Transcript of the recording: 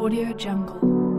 Audio Jungle.